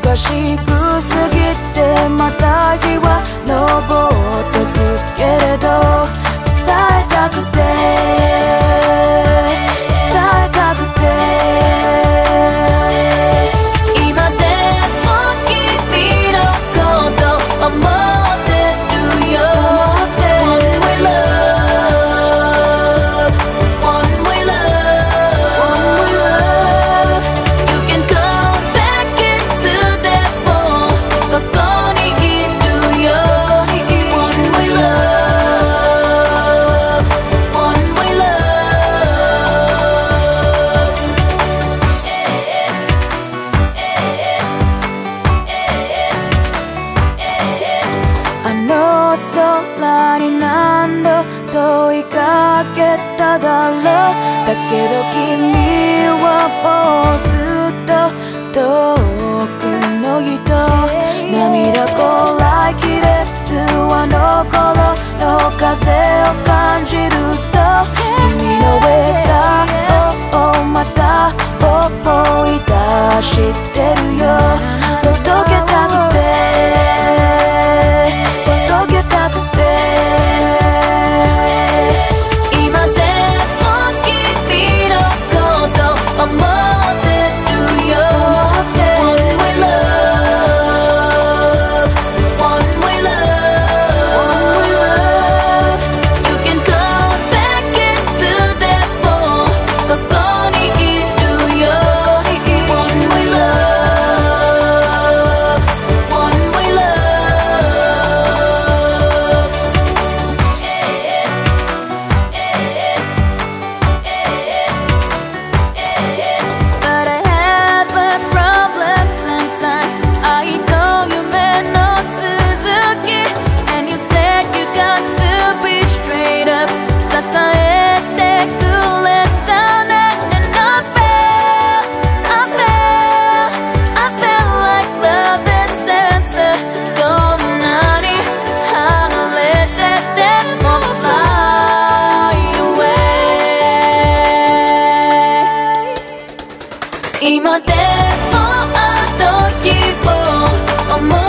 忙しく過ぎてまた日は昇る。空に何度問いかけただろう。だけど君はもうすっと遠くの人。涙こらえきれずあの頃の。風を感じると。君の笑顔をまた思い出してるよ。今でもあの日を思う